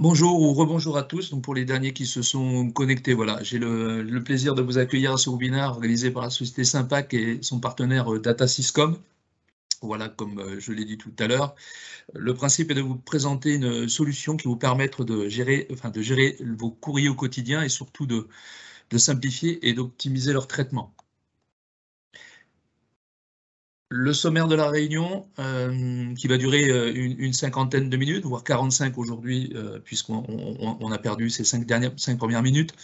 Bonjour ou rebonjour à tous. Donc pour les derniers qui se sont connectés, voilà, j'ai le, plaisir de vous accueillir à ce webinaire organisé par la société Sympac et son partenaire euh, DataSyscom. Voilà, comme euh, je l'ai dit tout à l'heure, le principe est de vous présenter une solution qui vous permettre de gérer, enfin, de gérer vos courriers au quotidien et surtout de simplifier et d'optimiser leur traitement. Le sommaire de la réunion, euh, qui va durer euh, une, cinquantaine de minutes, voire 45 aujourd'hui, euh, puisqu'on a perdu ces cinq, dernières, cinq premières minutes.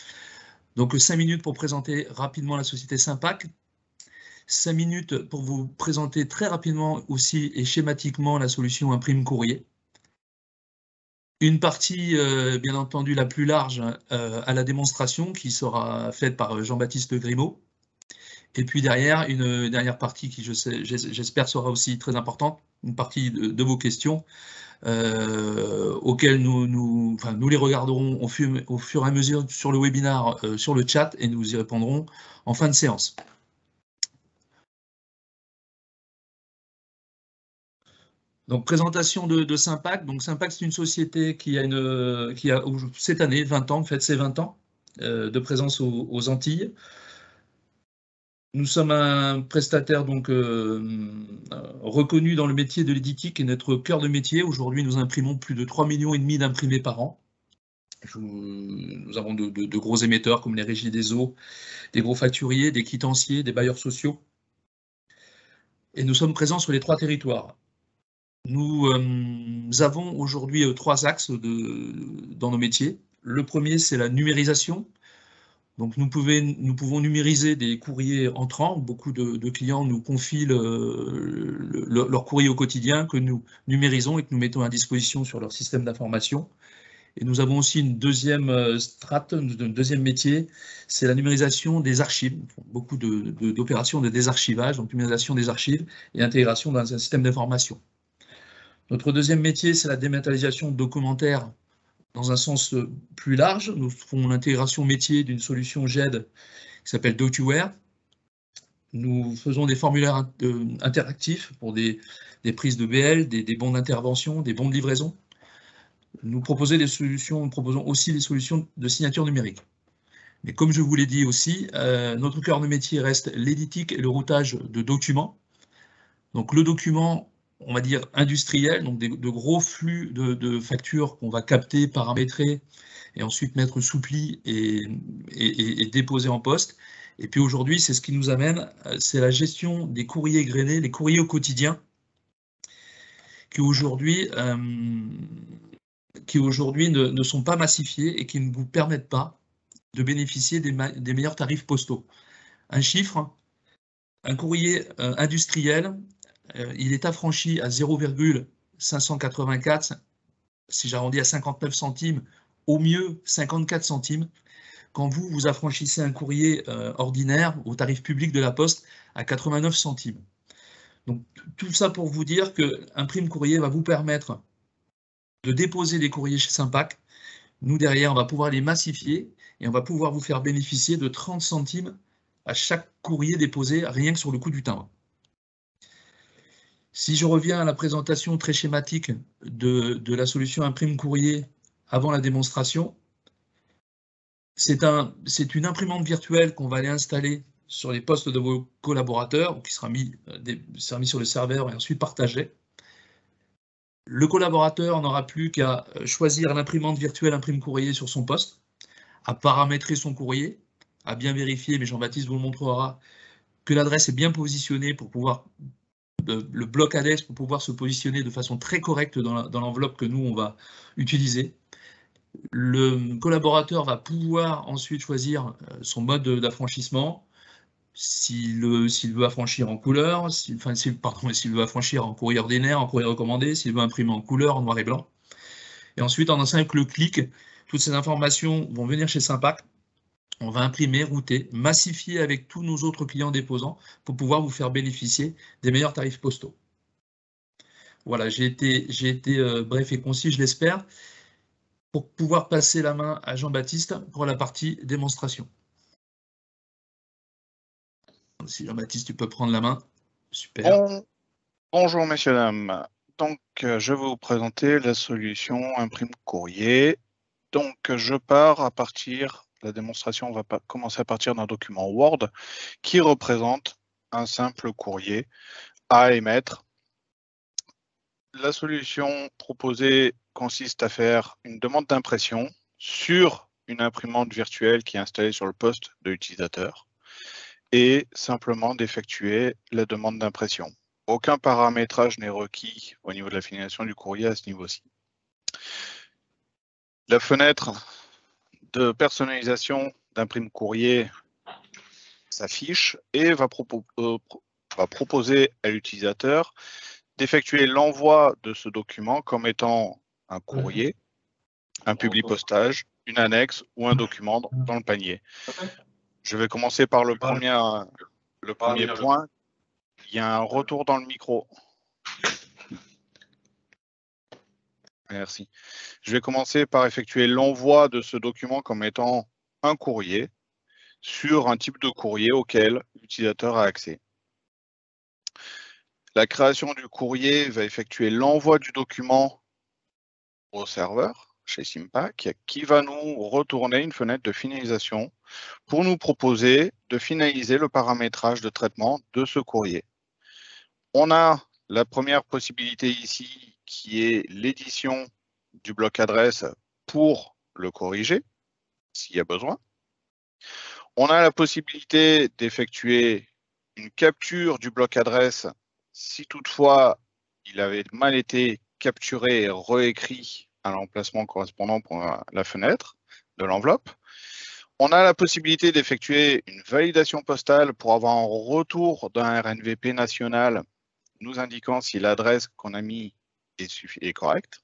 Donc 5 minutes pour présenter rapidement la société Sympac, 5 minutes pour vous présenter très rapidement aussi et schématiquement la solution imprime courrier. Une partie, bien entendu, la plus large à la démonstration qui sera faite par Jean-Baptiste Grimaud. Et puis derrière, une dernière partie qui, j'espère, sera aussi très importante, une partie de, vos questions, euh, auxquelles nous, enfin, nous les regarderons au fur, et à mesure sur le webinaire, euh, sur le chat, et nous y répondrons en fin de séance. Donc, présentation de, de Sympac. Donc, Sympac, c'est une société qui a, une, qui a cette année 20 ans, en fait, c'est 20 ans euh, de présence aux Antilles. Nous sommes un prestataire donc euh, reconnu dans le métier de l'éditique et notre cœur de métier. Aujourd'hui, nous imprimons plus de 3,5 millions et demi d'imprimés par an. nous avons de, gros émetteurs comme les régies des eaux, des gros facturiers, des quitanciers, des bailleurs sociaux. Et nous sommes présents sur les trois territoires. Nous, euh, avons aujourd'hui euh, trois axes dans nos métiers. Le premier, c'est la numérisation. Donc nous, pouvons numériser des courriers entrants. Beaucoup de, clients nous confient leur courrier au quotidien que nous numérisons et que nous mettons à disposition sur leur système d'information. Et nous avons aussi une deuxième euh, strate, un deuxième métier, c'est la numérisation des archives. Beaucoup d'opérations de, de, désarchivage, donc numérisation des archives et intégration dans un système d'information. Notre deuxième métier, c'est la dématérialisation de documentaires dans un sens euh, plus large. Nous faisons l'intégration métier d'une solution GED qui s'appelle DocuWare. Nous faisons des formulaires euh, interactifs pour des, prises de BL, des, bons d'intervention, des bons de livraison. Nous proposons des solutions, nous proposons aussi des solutions de signature numérique. Mais comme je vous l'ai dit aussi, euh, notre cœur de métier reste l'éditique et le routage de documents. Donc le document, on va dire, industriels, donc de gros flux de, factures qu'on va capter, paramétrer, et ensuite mettre sous pli et, déposer en poste. Et puis aujourd'hui, c'est ce qui nous amène, c'est la gestion des courriers grainés, les courriers au quotidien, qui aujourd'hui euh, ne, sont pas massifiés et qui ne vous permettent pas de bénéficier des, meilleurs tarifs postaux. Un chiffre, un courrier euh, industriel euh, il est affranchi à 0,584, si j'arrondis à 59 centimes, au mieux 54 centimes, quand vous vous affranchissez un courrier euh, ordinaire au tarif public de la Poste à 89 centimes. Donc tout ça pour vous dire qu'un prime courrier va vous permettre de déposer des courriers chez Sympac. Nous derrière, on va pouvoir les massifier et on va pouvoir vous faire bénéficier de 30 centimes à chaque courrier déposé rien que sur le coût du timbre. Si je reviens à la présentation très schématique de, la solution imprime courrier avant la démonstration, c'est un, une imprimante virtuelle qu'on va aller installer sur les postes de vos collaborateurs, qui sera mis, euh, sur le serveur et ensuite partagé. Le collaborateur n'aura plus qu'à euh, choisir l'imprimante virtuelle imprime courrier sur son poste, à paramétrer son courrier, à bien vérifier, mais Jean-Baptiste vous le montrera, que l'adresse est bien positionnée pour pouvoir le bloc ADES pour pouvoir se positionner de façon très correcte dans l'enveloppe que nous, on va utiliser. Le collaborateur va pouvoir ensuite choisir euh, son mode d'affranchissement, s'il veut affranchir en couleur, enfin, s'il veut affranchir en courrier ordinaire, en courrier recommandé, s'il veut imprimer en couleur, en noir et blanc. Et ensuite, en un simple clic, toutes ces informations vont venir chez Sympac on va imprimer, router, massifier avec tous nos autres clients déposants pour pouvoir vous faire bénéficier des meilleurs tarifs postaux. Voilà, j'ai été, euh, bref et concis, je l'espère, pour pouvoir passer la main à Jean-Baptiste pour la partie démonstration. Si Jean-Baptiste, tu peux prendre la main, super. bonjour messieurs, dames. Donc, je vais vous présenter la solution imprime courrier. Donc, je pars à partir, la démonstration va commencer à partir d'un document Word qui représente un simple courrier à émettre. La solution proposée consiste à faire une demande d'impression sur une imprimante virtuelle qui est installée sur le poste de l'utilisateur et simplement d'effectuer la demande d'impression. Aucun paramétrage n'est requis au niveau de la finalisation du courrier à ce niveau-ci. La fenêtre de personnalisation d'imprime courrier s'affiche et va, euh, va, proposer à l'utilisateur d'effectuer l'envoi de ce document comme étant un courrier, un public postage, une annexe ou un document dans le panier. Je vais commencer par le premier, le premier point. Il y a un retour dans le micro. Merci. Je vais commencer par effectuer l'envoi de ce document comme étant un courrier sur un type de courrier auquel l'utilisateur a accès. La création du courrier va effectuer l'envoi du document au serveur chez Simpac qui va nous retourner une fenêtre de finalisation pour nous proposer de finaliser le paramétrage de traitement de ce courrier. On a la première possibilité ici qui est l'édition du bloc adresse pour le corriger s'il y a besoin. On a la possibilité d'effectuer une capture du bloc adresse si toutefois il avait mal été capturé et réécrit à l'emplacement correspondant pour la fenêtre de l'enveloppe. On a la possibilité d'effectuer une validation postale pour avoir un retour d'un RNVP national nous indiquant si l'adresse qu'on a mis est, est.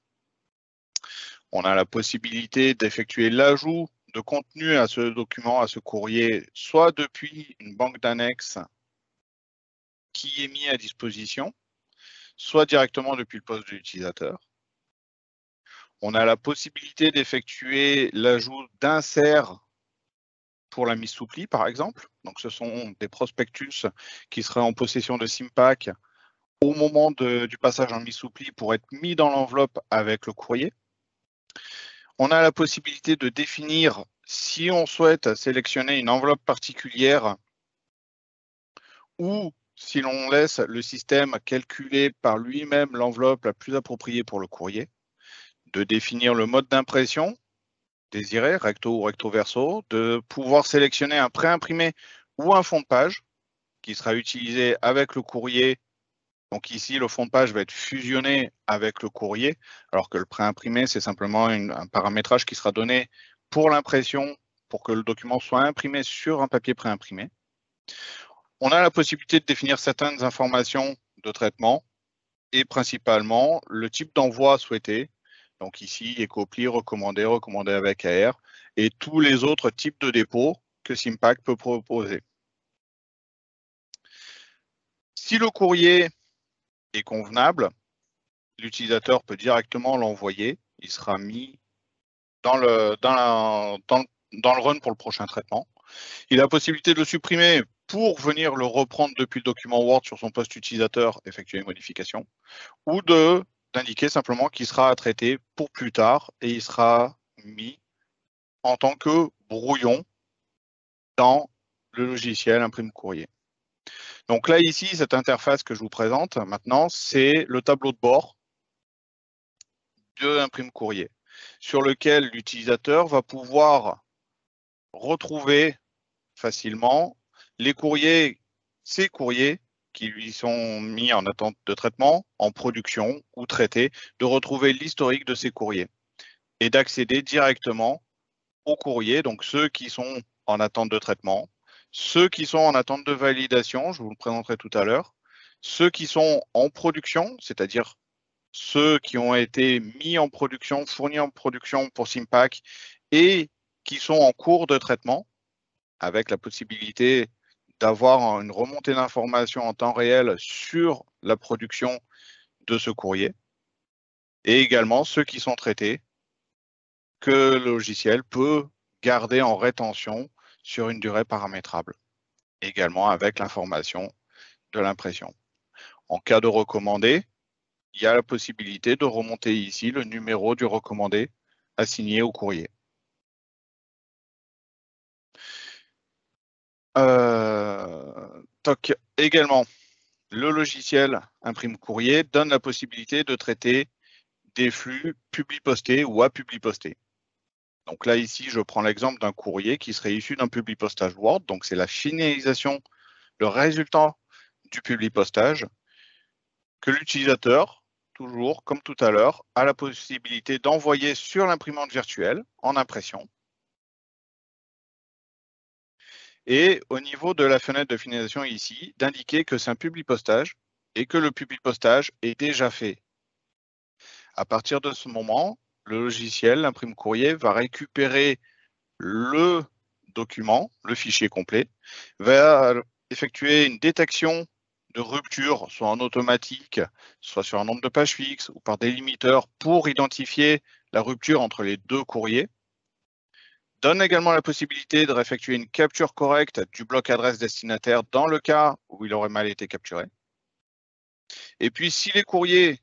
On a la possibilité d'effectuer l'ajout de contenu à ce document, à ce courrier, soit depuis une banque d'annexes qui est mis à disposition, soit directement depuis le poste de l'utilisateur. On a la possibilité d'effectuer l'ajout d'inserts pour la mise sous pli, par exemple. Donc, ce sont des prospectus qui seraient en possession de Simpac au moment du passage en mise sous pli pour être mis dans l'enveloppe avec le courrier. On a la possibilité de définir si on souhaite sélectionner une enveloppe particulière ou si l'on laisse le système calculer par lui-même l'enveloppe la plus appropriée pour le courrier de définir le mode d'impression désiré, recto ou recto verso, de pouvoir sélectionner un pré-imprimé ou un fond de page qui sera utilisé avec le courrier. Donc ici, le fond de page va être fusionné avec le courrier, alors que le pré-imprimé, c'est simplement un paramétrage qui sera donné pour l'impression, pour que le document soit imprimé sur un papier pré-imprimé. On a la possibilité de définir certaines informations de traitement et principalement le type d'envoi souhaité, donc ici, éco-pli, recommandé, recommandé avec AR, et tous les autres types de dépôts que Simpac peut proposer. Si le courrier convenable, l'utilisateur peut directement l'envoyer. Il sera mis dans le, dans, run pour le prochain traitement. Il a la possibilité de le supprimer pour venir le reprendre depuis le document Word sur son poste utilisateur, effectuer une modification, ou d'indiquer simplement qu'il sera à traiter pour plus tard et il sera mis en tant que brouillon dans le logiciel imprime courrier. Donc là, ici, cette interface que je vous présente maintenant, c'est le tableau de bord de imprime courrier sur lequel l'utilisateur va pouvoir retrouver facilement les courriers, ces courriers qui lui sont mis en attente de traitement, en production ou traités, de retrouver l'historique de ces courriers et d'accéder directement aux courriers, donc ceux qui sont en attente de traitement, ceux qui sont en attente de validation, je vous le présenterai tout à l'heure, ceux qui sont en production, c'est-à-dire ceux qui ont été mis en production, fournis en production pour Simpac et qui sont en cours de traitement, avec la possibilité d'avoir une remontée d'informations en temps réel sur la production de ce courrier. Et également ceux qui sont traités que le logiciel peut garder en rétention sur une durée paramétrable, également avec l'information de l'impression. En cas de recommandé, il y a la possibilité de remonter ici le numéro du recommandé assigné au courrier. Euh, également, le logiciel imprime courrier donne la possibilité de traiter des flux publi-postés ou à publi-postés. Donc là, ici, je prends l'exemple d'un courrier qui serait issu d'un publi-postage Word. Donc, c'est la finalisation, le résultat du publi-postage que l'utilisateur, toujours comme tout à l'heure, a la possibilité d'envoyer sur l'imprimante virtuelle en impression. Et au niveau de la fenêtre de finalisation ici, d'indiquer que c'est un publi-postage et que le publi-postage est déjà fait. À partir de ce moment, le logiciel, l'imprime courrier, va récupérer le document, le fichier complet, va effectuer une détection de rupture, soit en automatique, soit sur un nombre de pages fixes ou par délimiteur pour identifier la rupture entre les deux courriers. Donne également la possibilité de réeffectuer une capture correcte du bloc adresse destinataire dans le cas où il aurait mal été capturé. Et puis, si les courriers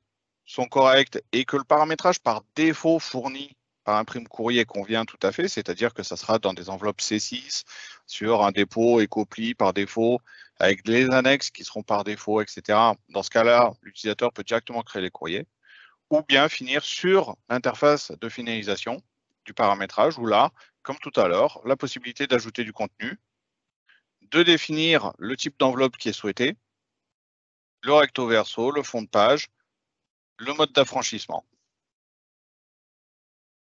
sont corrects et que le paramétrage par défaut fourni par imprime courrier convient tout à fait, c'est-à-dire que ça sera dans des enveloppes C6 sur un dépôt écopli par défaut avec les annexes qui seront par défaut, etc. Dans ce cas-là, l'utilisateur peut directement créer les courriers ou bien finir sur l'interface de finalisation du paramétrage où là, comme tout à l'heure, la possibilité d'ajouter du contenu, de définir le type d'enveloppe qui est souhaité, le recto verso, le fond de page, le mode d'affranchissement.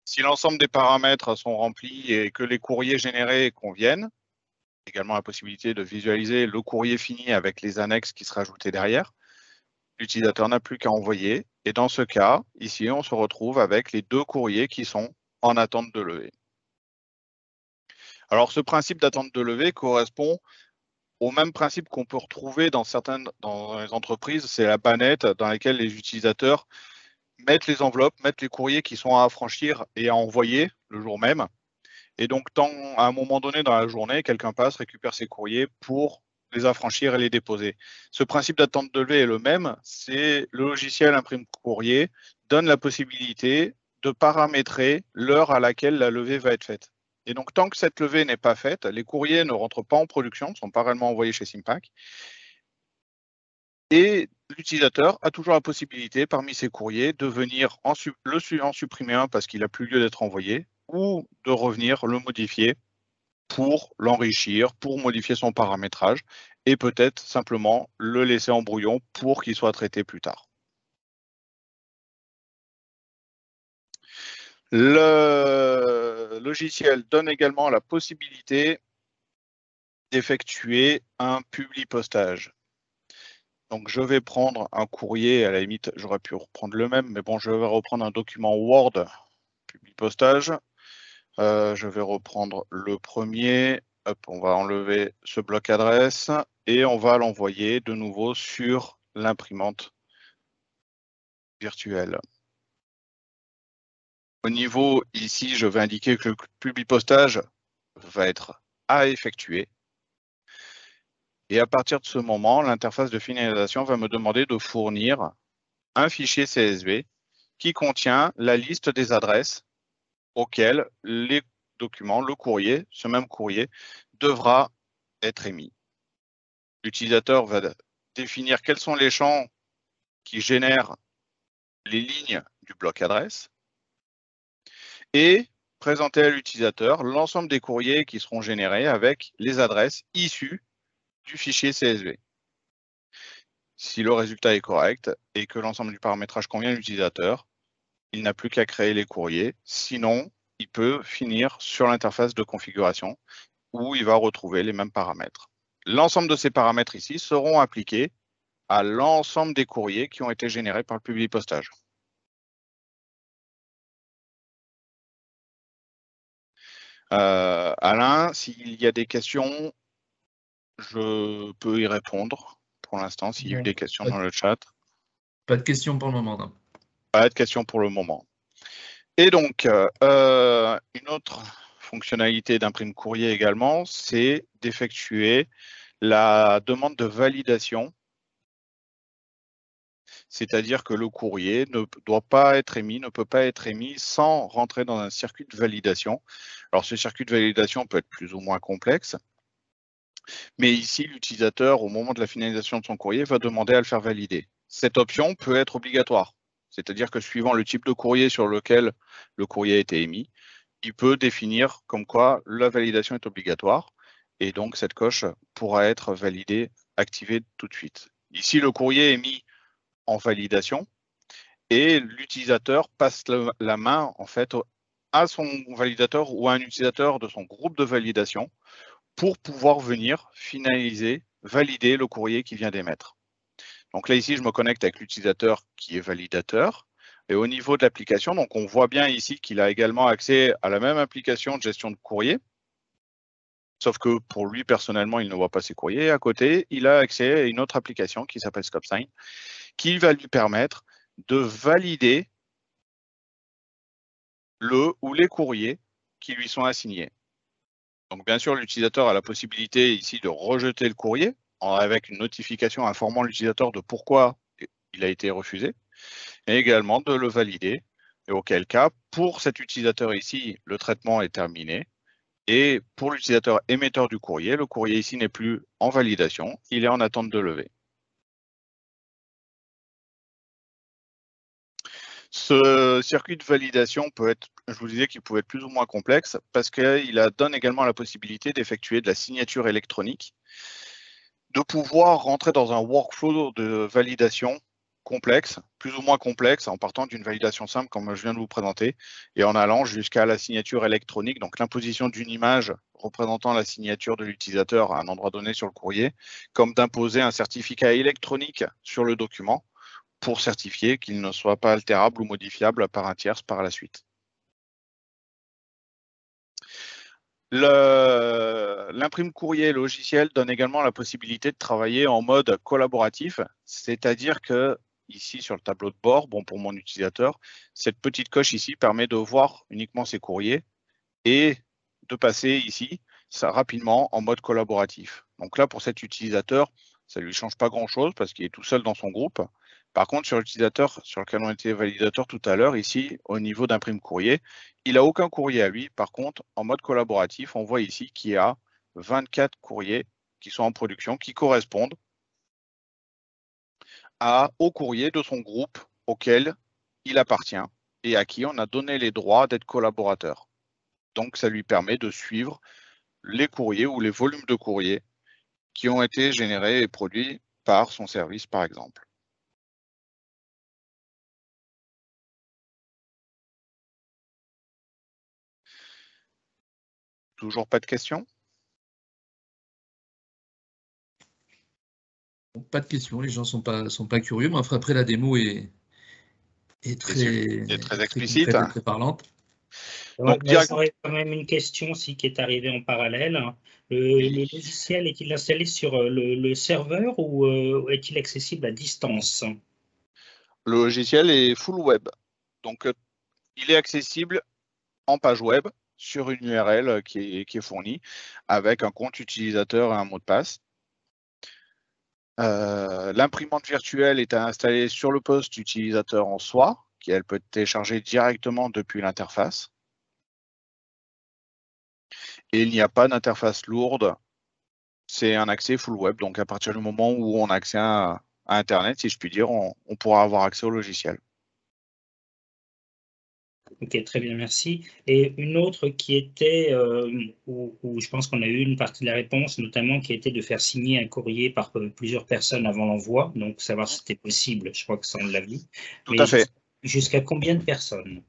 Si l'ensemble des paramètres sont remplis et que les courriers générés conviennent, également la possibilité de visualiser le courrier fini avec les annexes qui seraient ajoutées derrière, l'utilisateur n'a plus qu'à envoyer. Et dans ce cas, ici, on se retrouve avec les deux courriers qui sont en attente de levée. Alors, ce principe d'attente de levée correspond au même principe qu'on peut retrouver dans certaines entreprises, c'est la banette dans laquelle les utilisateurs mettent les enveloppes, mettent les courriers qui sont à affranchir et à envoyer le jour même. Et donc, à un moment donné dans la journée, quelqu'un passe, récupère ses courriers pour les affranchir et les déposer. Ce principe d'attente de levée est le même. C'est le logiciel imprime courrier donne la possibilité de paramétrer l'heure à laquelle la levée va être faite. Et donc, tant que cette levée n'est pas faite, les courriers ne rentrent pas en production, ne sont pas réellement envoyés chez Simpac. Et l'utilisateur a toujours la possibilité, parmi ces courriers, de venir en, le, en supprimer un parce qu'il n'a plus lieu d'être envoyé, ou de revenir le modifier pour l'enrichir, pour modifier son paramétrage, et peut-être simplement le laisser en brouillon pour qu'il soit traité plus tard. Le logiciel donne également la possibilité d'effectuer un publi postage. Donc je vais prendre un courrier, à la limite j'aurais pu reprendre le même, mais bon je vais reprendre un document Word, publi postage. Euh, je vais reprendre le premier, on va enlever ce bloc adresse et on va l'envoyer de nouveau sur l'imprimante virtuelle. Au niveau ici, je vais indiquer que le public postage va être à effectuer. Et à partir de ce moment, l'interface de finalisation va me demander de fournir un fichier CSV qui contient la liste des adresses auxquelles les documents, le courrier, ce même courrier, devra être émis. L'utilisateur va définir quels sont les champs qui génèrent les lignes du bloc adresse et présenter à l'utilisateur l'ensemble des courriers qui seront générés avec les adresses issues du fichier CSV. Si le résultat est correct et que l'ensemble du paramétrage convient à l'utilisateur, il n'a plus qu'à créer les courriers. Sinon, il peut finir sur l'interface de configuration où il va retrouver les mêmes paramètres. L'ensemble de ces paramètres ici seront appliqués à l'ensemble des courriers qui ont été générés par le public postage. Euh, Alain, s'il y a des questions, je peux y répondre pour l'instant, s'il y a eu des questions dans le chat. Pas de questions pour le moment, non. Pas de questions pour le moment. Et donc, euh, une autre fonctionnalité d'imprime courrier également, c'est d'effectuer la demande de validation. C'est-à-dire que le courrier ne doit pas être émis, ne peut pas être émis sans rentrer dans un circuit de validation. Alors ce circuit de validation peut être plus ou moins complexe, mais ici l'utilisateur, au moment de la finalisation de son courrier, va demander à le faire valider. Cette option peut être obligatoire, c'est-à-dire que suivant le type de courrier sur lequel le courrier a été émis, il peut définir comme quoi la validation est obligatoire et donc cette coche pourra être validée, activée tout de suite. Ici, le courrier est mis en validation et l'utilisateur passe la main en fait à son validateur ou à un utilisateur de son groupe de validation pour pouvoir venir finaliser, valider le courrier qui vient d'émettre. Donc là, ici, je me connecte avec l'utilisateur qui est validateur. Et au niveau de l'application, donc on voit bien ici qu'il a également accès à la même application de gestion de courrier. Sauf que pour lui, personnellement, il ne voit pas ses courriers. À côté, il a accès à une autre application qui s'appelle ScopeSign, qui va lui permettre de valider le ou les courriers qui lui sont assignés. Donc, bien sûr, l'utilisateur a la possibilité ici de rejeter le courrier avec une notification informant l'utilisateur de pourquoi il a été refusé et également de le valider. Et auquel cas, pour cet utilisateur ici, le traitement est terminé. Et pour l'utilisateur émetteur du courrier, le courrier ici n'est plus en validation, il est en attente de levée. Ce circuit de validation peut être, je vous disais qu'il pouvait être plus ou moins complexe parce qu'il donne également la possibilité d'effectuer de la signature électronique, de pouvoir rentrer dans un workflow de validation complexe, plus ou moins complexe, en partant d'une validation simple comme je viens de vous présenter, et en allant jusqu'à la signature électronique, donc l'imposition d'une image représentant la signature de l'utilisateur à un endroit donné sur le courrier, comme d'imposer un certificat électronique sur le document pour certifier qu'il ne soit pas altérable ou modifiable par un tiers par la suite. L'imprime courrier logiciel donne également la possibilité de travailler en mode collaboratif, c'est-à-dire que ici sur le tableau de bord, bon pour mon utilisateur, cette petite coche ici permet de voir uniquement ses courriers et de passer ici rapidement en mode collaboratif. Donc là, pour cet utilisateur, ça ne lui change pas grand-chose parce qu'il est tout seul dans son groupe. Par contre, sur l'utilisateur sur lequel on était validateur tout à l'heure, ici, au niveau d'imprime courrier, il n'a aucun courrier à lui. Par contre, en mode collaboratif, on voit ici qu'il y a 24 courriers qui sont en production, qui correspondent au courrier de son groupe auquel il appartient et à qui on a donné les droits d'être collaborateur. Donc, ça lui permet de suivre les courriers ou les volumes de courriers qui ont été générés et produits par son service, par exemple. Toujours pas de questions? Pas de questions, les gens sont pas sont pas curieux, mais après la démo est, est très, très explicite, très, très parlante. Donc, il y a quand même une question aussi qui est arrivée en parallèle. Le, logiciel est-il installé sur euh, le, serveur ou euh, est-il accessible à distance? Le logiciel est full web. Donc, euh, il est accessible en page web sur une URL qui est, qui est fournie avec un compte utilisateur et un mot de passe. Euh, l'imprimante virtuelle est installée sur le poste utilisateur en soi, qui elle peut être téléchargée directement depuis l'interface. Et il n'y a pas d'interface lourde. C'est un accès full web. Donc à partir du moment où on a accès à, Internet, si je puis dire, on pourra avoir accès au logiciel. Ok, très bien, merci. Et une autre qui était, euh, où, je pense qu'on a eu une partie de la réponse, notamment qui était de faire signer un courrier par euh, plusieurs personnes avant l'envoi, donc savoir si c'était possible, je crois que ça on l'a vu. Tout à fait. Jusqu'à combien de personnes?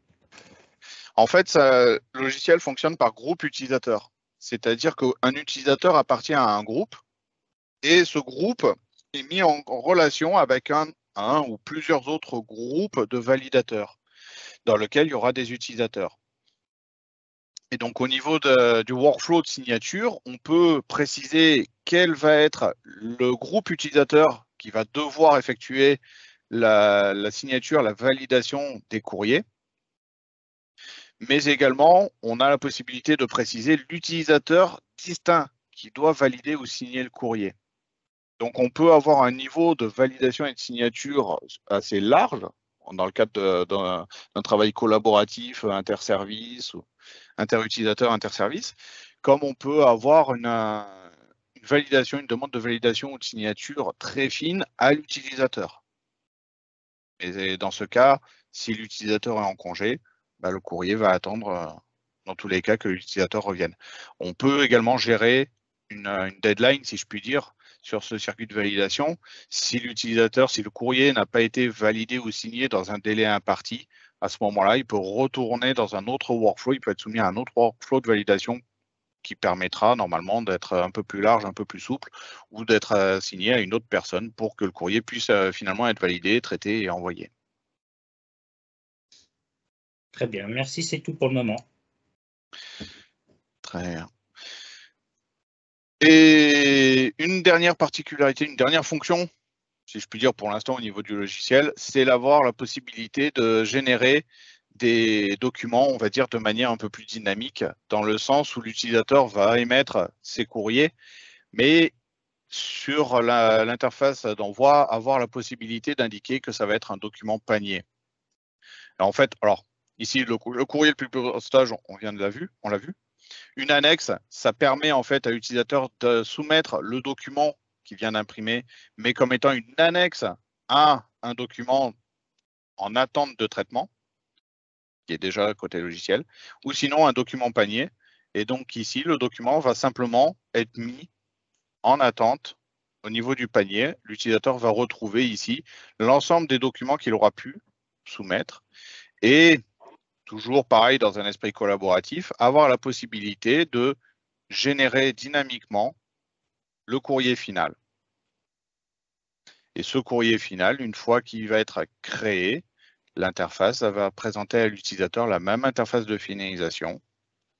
En fait, le logiciel fonctionne par groupe utilisateur. C'est-à-dire qu'un utilisateur appartient à un groupe et ce groupe est mis en relation avec un, un ou plusieurs autres groupes de validateurs dans lequel il y aura des utilisateurs. Et donc au niveau du workflow de signature, on peut préciser quel va être le groupe utilisateur qui va devoir effectuer la, signature, la validation des courriers. Mais également, on a la possibilité de préciser l'utilisateur distinct qui doit valider ou signer le courrier. Donc on peut avoir un niveau de validation et de signature assez large dans le cadre d'un travail collaboratif, interservice ou interutilisateur, interservice, comme on peut avoir une, une validation, une demande de validation ou de signature très fine à l'utilisateur. Et dans ce cas, si l'utilisateur est en congé, bah, le courrier va attendre euh, dans tous les cas que l'utilisateur revienne. On peut également gérer une, deadline, si je puis dire, sur ce circuit de validation. Si l'utilisateur, si le courrier n'a pas été validé ou signé dans un délai imparti, à ce moment-là, il peut retourner dans un autre workflow, il peut être soumis à un autre workflow de validation qui permettra normalement d'être un peu plus large, un peu plus souple, ou d'être assigné à une autre personne pour que le courrier puisse euh, finalement être validé, traité et envoyé. Très bien, merci, c'est tout pour le moment. Très bien. Et une dernière particularité, une dernière fonction, si je puis dire pour l'instant au niveau du logiciel, c'est d'avoir la possibilité de générer des documents, on va dire, de manière un peu plus dynamique, dans le sens où l'utilisateur va émettre ses courriers, mais sur l'interface d'envoi, avoir la possibilité d'indiquer que ça va être un document panier. en fait, alors, ici, le, courrier le plus stage, on vient de la vue, on l'a vu. Une annexe, ça permet en fait à l'utilisateur de soumettre le document qu'il vient d'imprimer, mais comme étant une annexe à un document en attente de traitement qui est déjà côté logiciel, ou sinon un document panier. Et donc ici, le document va simplement être mis en attente au niveau du panier. L'utilisateur va retrouver ici l'ensemble des documents qu'il aura pu soumettre. Et toujours pareil dans un esprit collaboratif, avoir la possibilité de générer dynamiquement le courrier final. Et ce courrier final, une fois qu'il va être créé, l'interface va présenter à l'utilisateur la même interface de finalisation,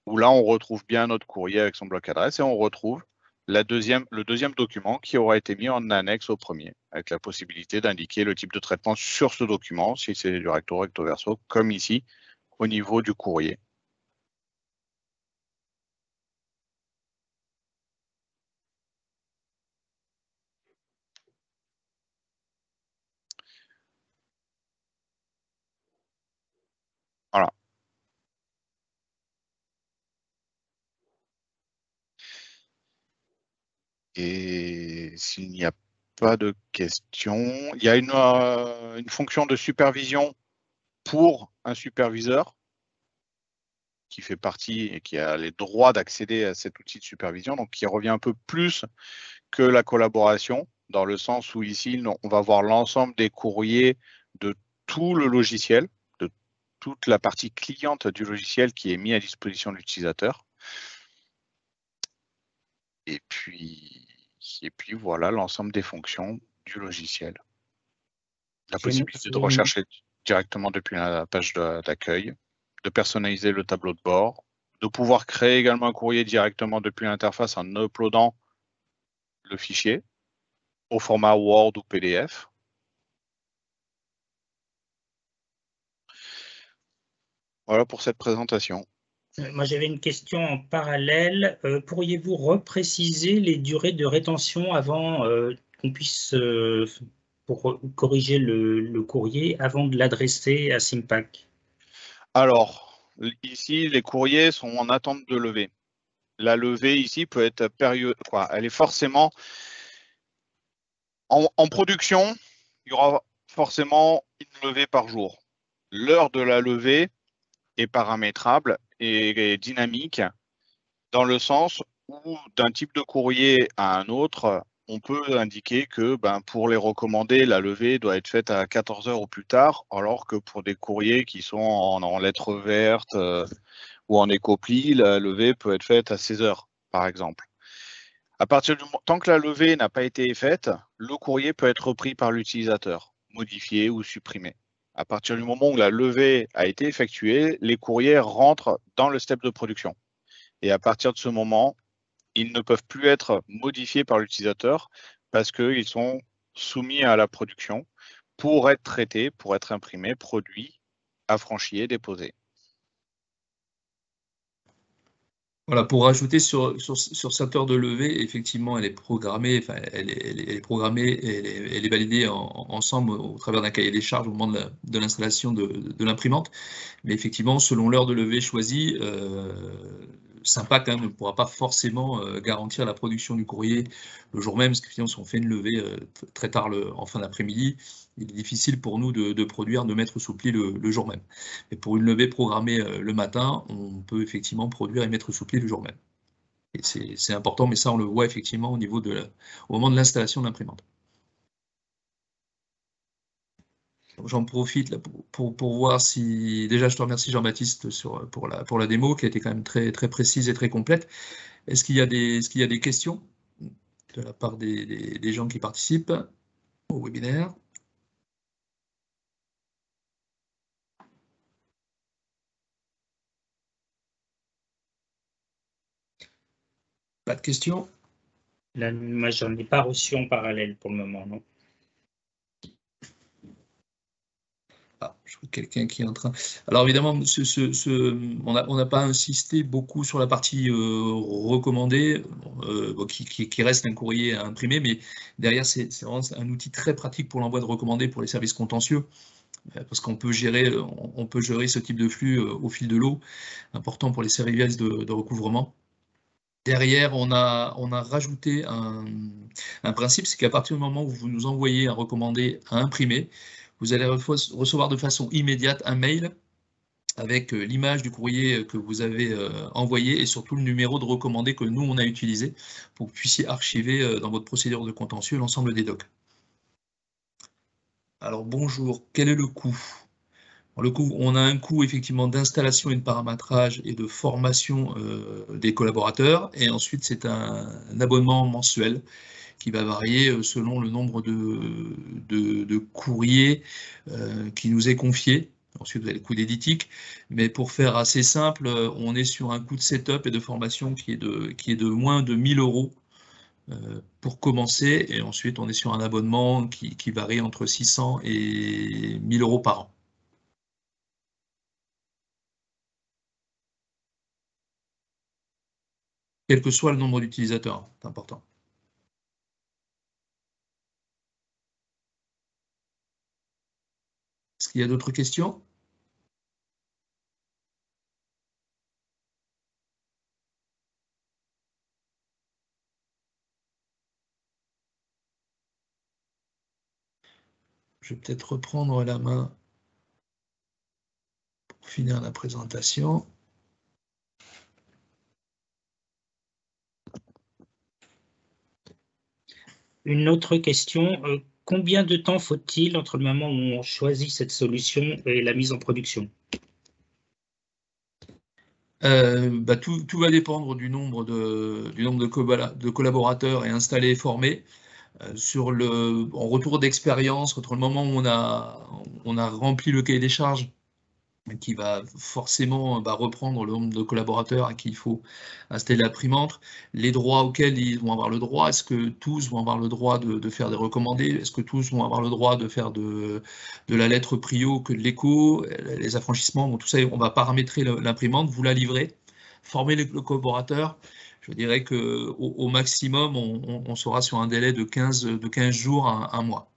où là, on retrouve bien notre courrier avec son bloc adresse et on retrouve le deuxième document qui aura été mis en annexe au premier, avec la possibilité d'indiquer le type de traitement sur ce document, si c'est du recto recto verso, comme ici, au niveau du courrier. Voilà. Et s'il n'y a pas de questions, il y a une, euh, une, fonction de supervision pour un superviseur qui fait partie et qui a les droits d'accéder à cet outil de supervision, donc qui revient un peu plus que la collaboration, dans le sens où ici, on va voir l'ensemble des courriers de tout le logiciel, toute la partie cliente du logiciel qui est mise à disposition de l'utilisateur. Et puis, et puis voilà l'ensemble des fonctions du logiciel. La possibilité de rechercher directement depuis la page d'accueil, de personnaliser le tableau de bord, de pouvoir créer également un courrier directement depuis l'interface en uploadant le fichier au format Word ou PDF. Voilà pour cette présentation. Euh, moi, j'avais une question en parallèle. Euh, pourriez-vous repréciser les durées de rétention avant euh, qu'on puisse corriger le, courrier avant de l'adresser à Simpac Alors, ici, les courriers sont en attente de levée. La levée ici peut être période, elle est forcément en, en production. Il y aura forcément une levée par jour. L'heure de la levée est paramétrable et, dynamique dans le sens où d'un type de courrier à un autre, on peut indiquer que ben, pour les recommander, la levée doit être faite à 14 heures ou plus tard, alors que pour des courriers qui sont en, lettres vertes euh, ou en écoplie, la levée peut être faite à 16 heures, par exemple. À partir du tant que la levée n'a pas été faite, le courrier peut être repris par l'utilisateur, modifié ou supprimé. À partir du moment où la levée a été effectuée, les courriers rentrent dans le step de production. Et à partir de ce moment, ils ne peuvent plus être modifiés par l'utilisateur parce qu'ils sont soumis à la production pour être traités, pour être imprimés, produits, affranchis et déposés. Voilà, pour rajouter sur, sur, sur, cette heure de levée, effectivement, elle est programmée, enfin, elle est, programmée et elle est, elle est validée ensemble au travers d'un cahier des charges au moment de l'installation de, de, l'imprimante. Mais effectivement, selon l'heure de levée choisie, euh, Sympact hein, ne pourra pas forcément euh, garantir la production du courrier le jour même, parce que si on fait une levée euh, très tard en fin d'après-midi, il est difficile pour nous de, produire, de mettre sous pli le, jour même. Mais pour une levée programmée euh, le matin, on peut effectivement produire et mettre sous pli le jour même. C'est important, mais ça on le voit effectivement au niveau au moment de l'installation de l'imprimante. J'en profite pour, pour, voir si. Déjà, je te remercie Jean-Baptiste pour la, pour la démo qui a été quand même très, très précise et très complète. Est-ce qu'il y, a des, est y a des questions de la part des, des, gens qui participent au webinaire? Pas de questions? Là, moi, j'en ai pas reçu en parallèle pour le moment, non. Quelqu'un qui est en train. Alors évidemment, on n'a pas insisté beaucoup sur la partie euh, recommandée, euh, qui, reste un courrier à imprimer, mais derrière, c'est vraiment un outil très pratique pour l'envoi de recommandés pour les services contentieux, euh, parce qu'on peut gérer, ce type de flux au fil de l'eau, important pour les services de, recouvrement. Derrière, on a, on a rajouté un, un principe, c'est qu'à partir du moment où vous nous envoyez un recommandé à imprimer, vous allez recevoir de façon immédiate un mail avec euh, l'image du courrier euh, que vous avez euh, envoyé et surtout le numéro de recommandé que nous, on a utilisé pour que vous puissiez archiver dans votre procédure de contentieux l'ensemble des docs. Alors bonjour, quel est le coût? Le on a un coût effectivement d'installation et de paramétrage et de formation des collaborateurs et ensuite c'est un abonnement mensuel qui va varier euh, selon le nombre de, courriers euh, qui nous est confié. Ensuite, vous avez le coût d'éditique, mais pour faire assez simple, euh, on est sur un coût de setup et de formation qui est de, qui de moins de 1000 euros pour commencer, et ensuite on est sur un abonnement qui, qui varie entre 600 et 1000 euros par an. Quel que soit le nombre d'utilisateurs, c'est important. Qu'il y a d'autres questions? Je vais peut-être reprendre la main pour finir la présentation. Une autre question. Combien de temps faut-il entre le moment où on choisit cette solution et la mise en production euh, bah, tout, va dépendre du nombre de, collaborateurs et installés et formés. Euh, en retour d'expérience, entre le moment où on a rempli le cahier des charges qui va forcément bah, reprendre le nombre de collaborateurs à qui il faut installer l'imprimante, les droits auxquels ils vont avoir le droit, est-ce que tous vont avoir le droit de, faire des recommandés, est-ce que tous vont avoir le droit de faire de, la lettre prio que de l'écho, les affranchissements, tout ça, on va paramétrer l'imprimante, vous la livrez, former le, collaborateur, je dirais qu'au au maximum, on, sera sur un délai de 15, de 15 jours à un mois.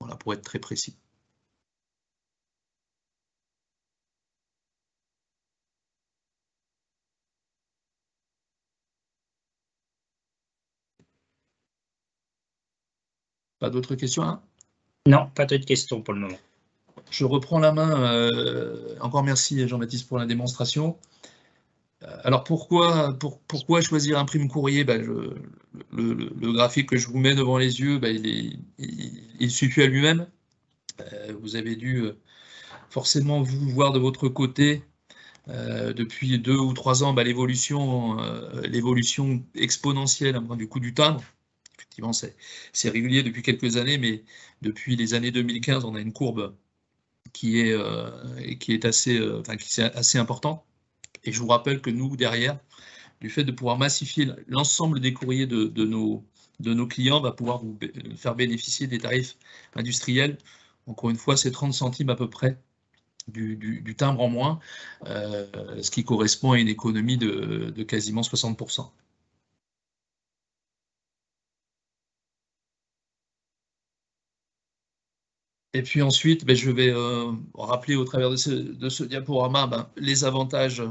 Voilà, pour être très précis. Pas d'autres questions hein? Non, pas d'autres questions pour le moment. Je reprends la main. Euh, encore merci Jean-Baptiste pour la démonstration. Euh, alors pourquoi, pourquoi choisir un prime courrier? Ben, le, graphique que je vous mets devant les yeux, ben, il, il, suffit à lui-même. Euh, vous avez dû forcément vous voir de votre côté depuis deux ou trois ans ben, l'évolution exponentielle du coût du timbre c'est régulier depuis quelques années, mais depuis les années 2015, on a une courbe qui est, euh, qui est assez, euh, assez importante. Et je vous rappelle que nous, derrière, du fait de pouvoir massifier l'ensemble des courriers de, nos, de nos clients, va pouvoir vous faire bénéficier des tarifs industriels. Encore une fois, c'est 30 centimes à peu près du, timbre en moins, ce qui correspond à une économie de, de quasiment 60%. Et puis ensuite, ben, je vais euh, rappeler au travers de ce, diaporama ben, les avantages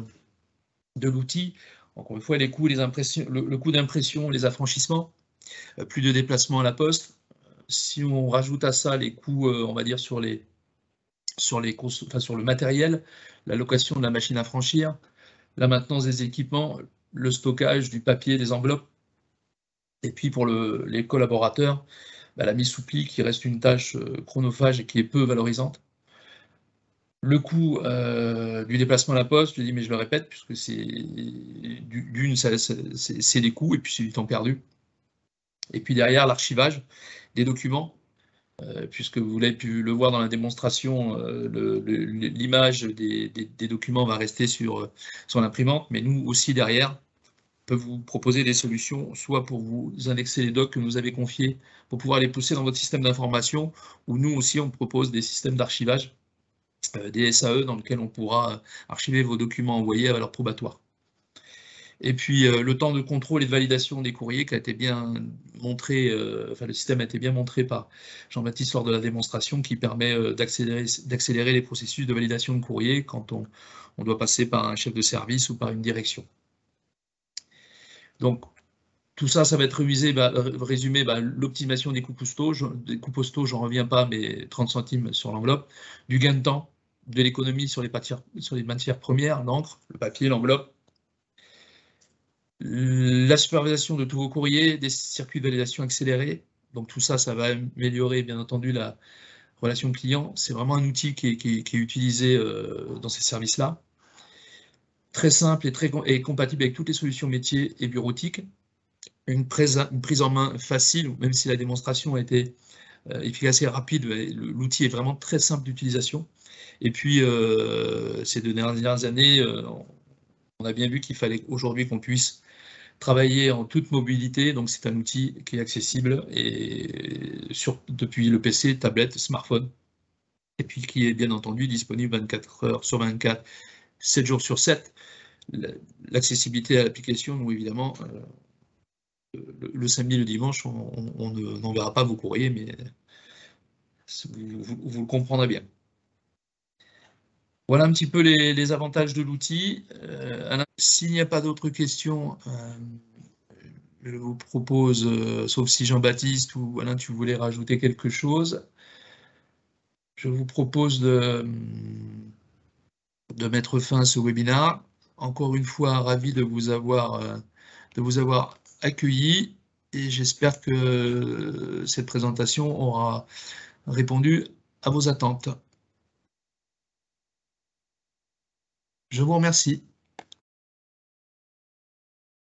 de l'outil. Encore une fois, les coûts, les impressions, le, coût d'impression, les affranchissements, euh, plus de déplacements à la poste. Si on rajoute à ça les coûts, euh, on va dire, sur, le matériel, la location de la machine à franchir, la maintenance des équipements, le stockage du papier, des enveloppes, et puis pour les collaborateurs, bah, la mise sous pli qui reste une tâche euh, chronophage et qui est peu valorisante. Le coût euh, du déplacement à la poste, je dis, mais je le répète, puisque c'est d'une, c'est des coûts et puis c'est du temps perdu. Et puis derrière, l'archivage des documents, euh, puisque vous l'avez pu le voir dans la démonstration, l'image des, documents va rester sur, sur l'imprimante, mais nous aussi derrière, peut vous proposer des solutions, soit pour vous indexer les docs que nous avez confiés, pour pouvoir les pousser dans votre système d'information, ou nous aussi, on propose des systèmes d'archivage, euh, des SAE, dans lesquels on pourra archiver vos documents envoyés à leur probatoire. Et puis, euh, le temps de contrôle et de validation des courriers qui a été bien montré, euh, enfin, le système a été bien montré par Jean-Baptiste lors de la démonstration, qui permet d'accélérer les processus de validation de courrier quand on doit passer par un chef de service ou par une direction. Donc, tout ça, ça va être bah, résumé, bah, l'optimisation des coûts postaux, des coûts postaux, j'en reviens pas, mais 30 centimes sur l'enveloppe, du gain de temps, de l'économie sur les matières, sur les matières premières, l'encre, le papier, l'enveloppe, la supervision de tous vos courriers, des circuits de validation accélérés. Donc tout ça, ça va améliorer bien entendu la relation client. C'est vraiment un outil qui est, utilisé euh, dans ces services-là très simple et, compatible avec toutes les solutions métiers et bureautiques. Une prise, en main facile, même si la démonstration a été euh, efficace et rapide, l'outil est vraiment très simple d'utilisation. Et puis, euh, ces deux dernières années, euh, on a bien vu qu'il fallait aujourd'hui qu'on puisse travailler en toute mobilité. Donc, c'est un outil qui est accessible et depuis le PC, tablette, smartphone. Et puis, qui est bien entendu disponible 24 heures sur 24 7 jours sur 7. L'accessibilité à l'application, évidemment, euh, le, samedi, le dimanche, on, n'enverra pas vos courriers, mais vous, le comprendrez bien. Voilà un petit peu les, avantages de l'outil. Euh, s'il n'y a pas d'autres questions, euh, je vous propose, sauf si Jean-Baptiste ou Alain, tu voulais rajouter quelque chose, je vous propose de, de mettre fin à ce webinaire. Encore une fois, ravi de vous avoir, euh, de vous avoir accueilli et j'espère que cette présentation aura répondu à vos attentes. Je vous remercie.